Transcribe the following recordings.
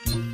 ខ្ញុំ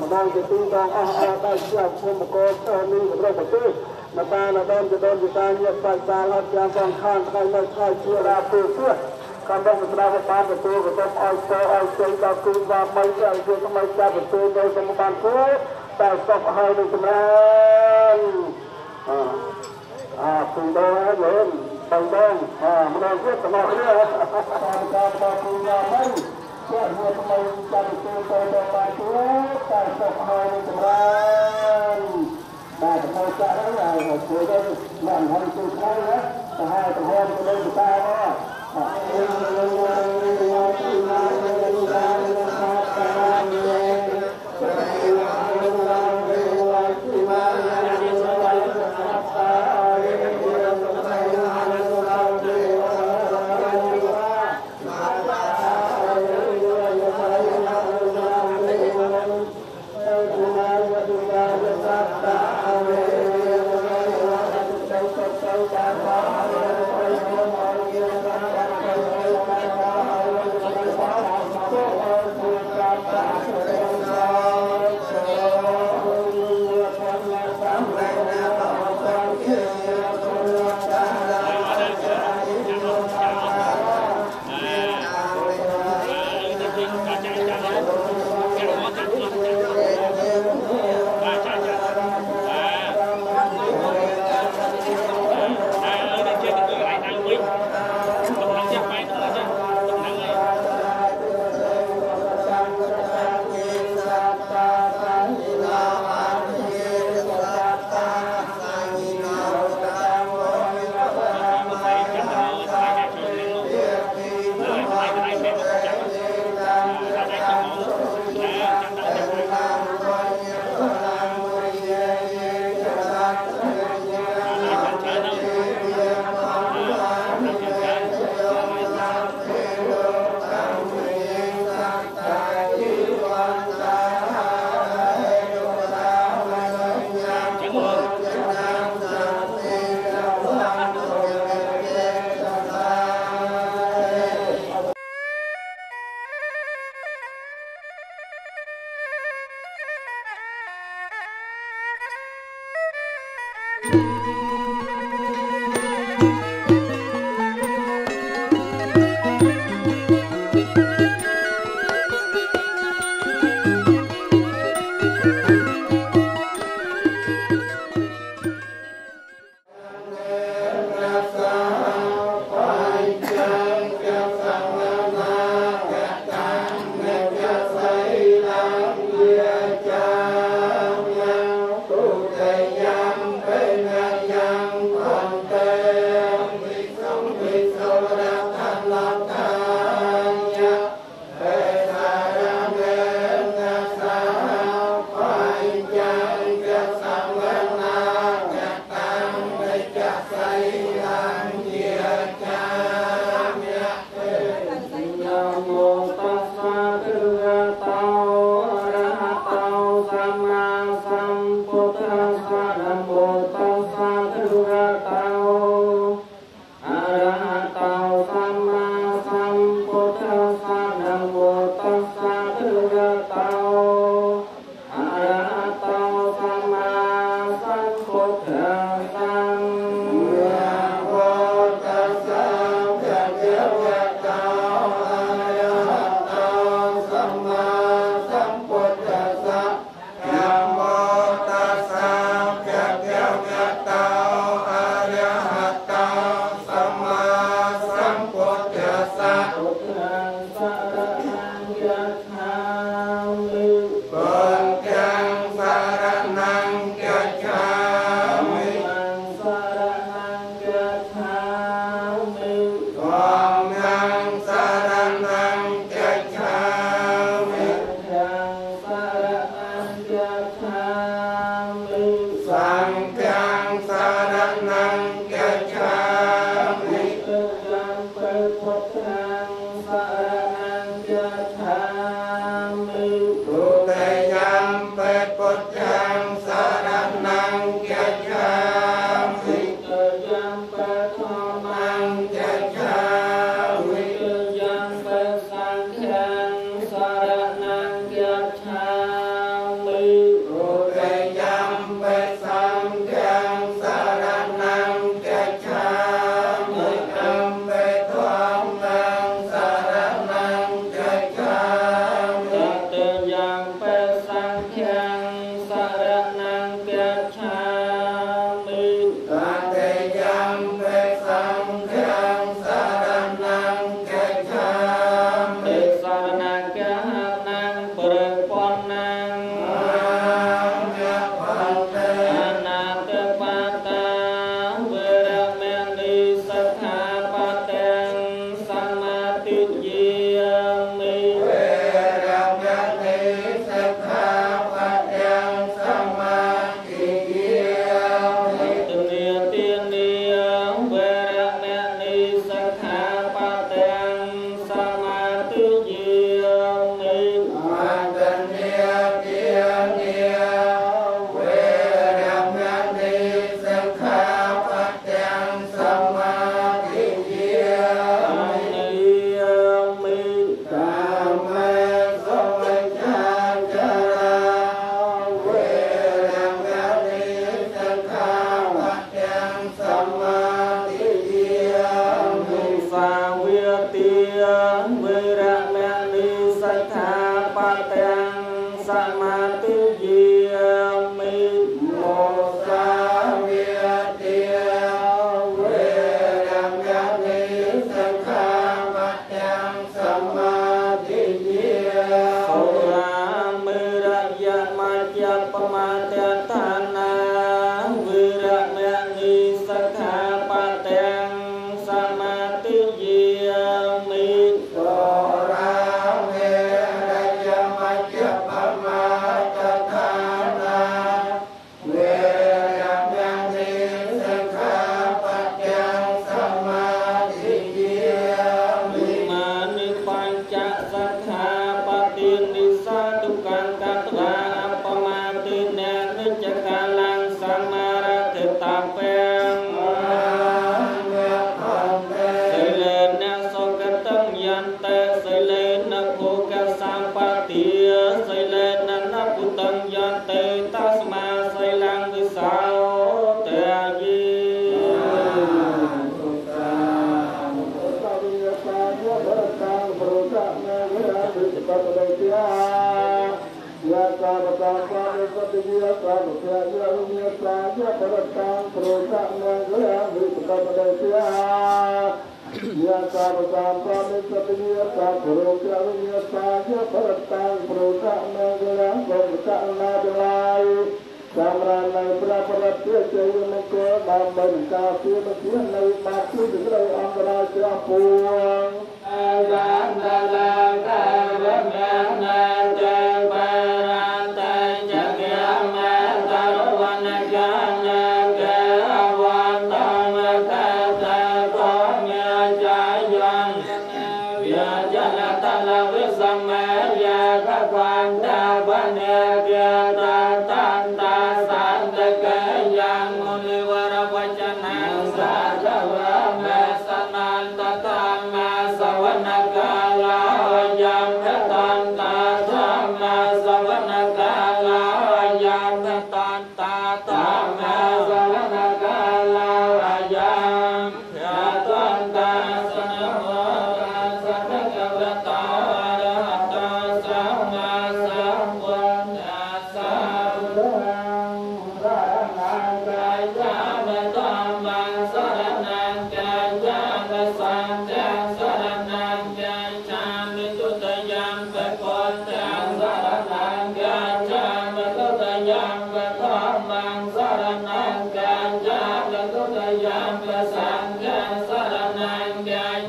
ម្ដងជាទីកងអស់អស់ដល់ជាភូមិកោសិស្សនេះក្នុងប្រទេសមកបានដល់ដល់ជាតាញាតបាច់តាអត់យ៉ាងសំខាន់ថ្ងៃនៅថ្ងៃជារាពើព្រោះ តាមរយៈស្ដាប់បានទទួលបន្ទុកឲ្យសើឲ្យជ័យដល់គូថាបីឲ្យជាថ្មីចាប់ទទួលនៅក្នុងបានគូតែសុខហើយនឹងចម្រើនអាគុំដងមើលបងបងអាម្ដងទៀតបងគ្នាតាមតាមបងគូយ៉ាងម៉េចជាថ្មីចាប់ទទួលទៅដល់បានគូតែសុខហើយនឹងចម្រើនបាទទៅចាក់ហ្នឹងហើយជួយទៅបានហើយជួយខ្លួនណា Hallelujah. partai yang sama tinggi ច្ឆាបទានិសត ព្រោះក្រវិញ្ញាសាយបរតាំងព្រោះកមង្គលៈបរតនាទាំងឡាយសម្រាប់នៅប្រព្រឹត្តជាជ័យមង្គលដើម្បីនឹងការពៀមពៀនៅបាត់ទីត្រូវអង្គរាជ្រពោះអាឡានឡា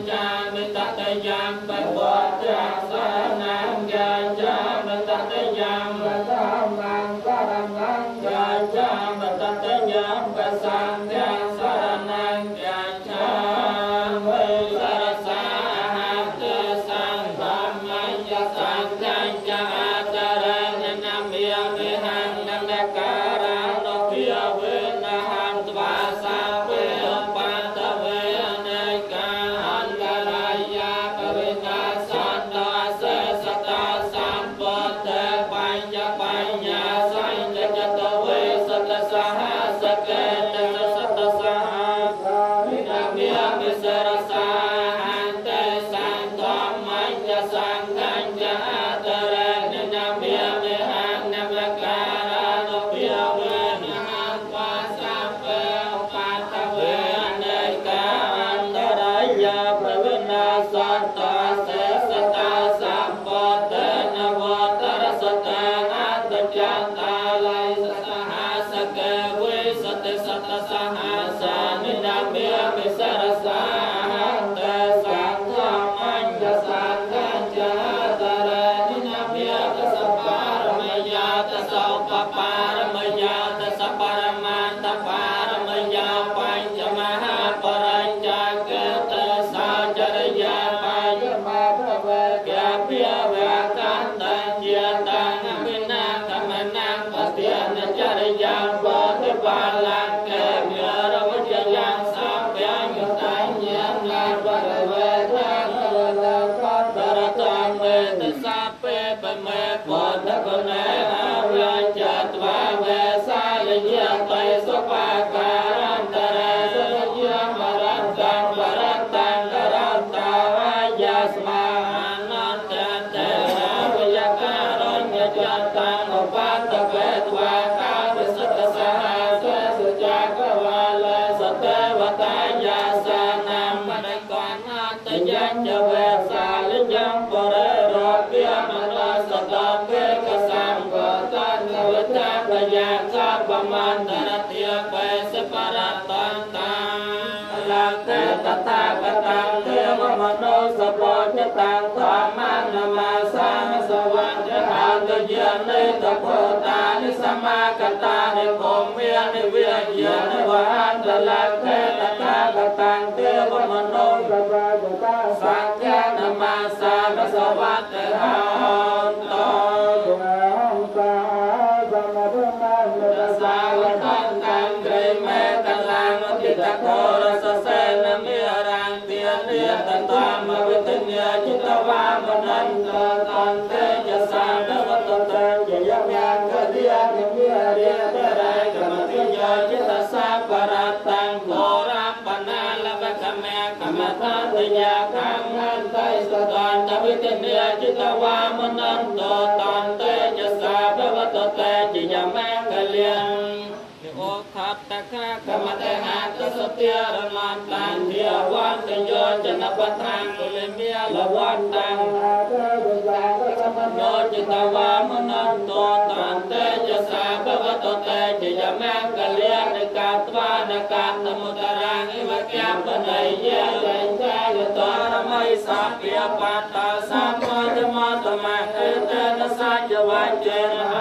ចាមេតតយ៉ាងបវរ coração. ញ្ញវេសាលញ្ញបរិរព្យមនោសតវេកសាំវតនវតាបញ្ញាកាបមន្តរតិយបេសបរតន្តលកេតតាបតាំងទេវមនោសពចតាំងធម្មនមាសាមសវណ្ណហាទយនិតពុតានិសមាកតានិភូមិនិវិយនិវហន្តលកេ ta cô ra sa sen nam mi rang tiên niên tan ta ma vi tinh ta va ma nan ta tan te ya sa ta va ta ta ya ya ma ka dia ni mi ri ta rai ka ma ti ta sa pa ra tang ko ra pa na la va ka me ka ma ta ti ya ka ngan ta sa tan ta vi ta va ma nan ta ទារណតានធាវន្តយោចនបតាំងលិមាលវន្តាំងយោចតវាមនន្តោតានទេយសាបវតតេជយមង្គលិនិកាត្វានកាតមុតរាងិវកេបណៃយេលិកាយតរមៃសាភិយបាតាសាមតមតមៈអេតនសាយវ័ជេរហ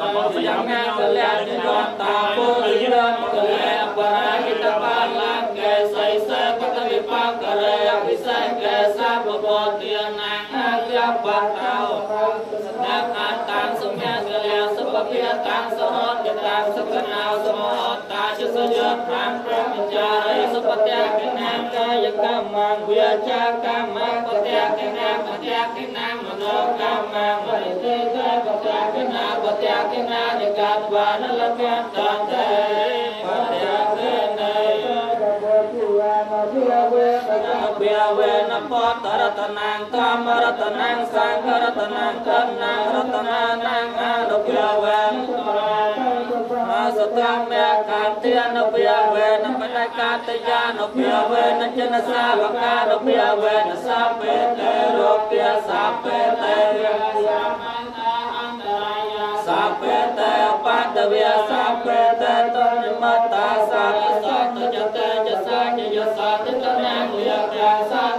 តមយមង្គលិនិយតាពុរិយមង្គលិបរាគិតបា សពពទានាគ្របតោស្ថាបតាំងសញ្ញាកលៈសុភភាតាំងសហតតាំងសុខណោសមហតាជសយតាំងប្រមចារិសុបត្យាគណាកាយកម្មងវាចាកម្មបត្យាគណាបត្យាគណាមនោកម្មងវិទេកបត្យាគណាបត្យាគណានិកាតវានលកតាទេ តរតនាងធម្មរតនាងសង្ឃរតនាងធម្មនាងរតនានាងអនុភាវេមាសតមេកាតិអនុភាវេនបដកាតយានុភាវេនចនសាវកានុភាវេនសាពេតេរូបិយសាពេតេរិយសាមន្តអន្តរាយសាពេតេបតវេសាពេតេតនិមតាសាពេតេចតេ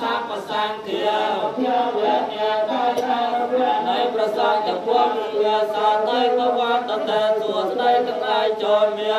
สัมปสังเกียรเพียเวเนียกายาเวในประสาทจะพวงเรือสาเตยกวัตเตสุสไดทั้งหลายจอมเมีย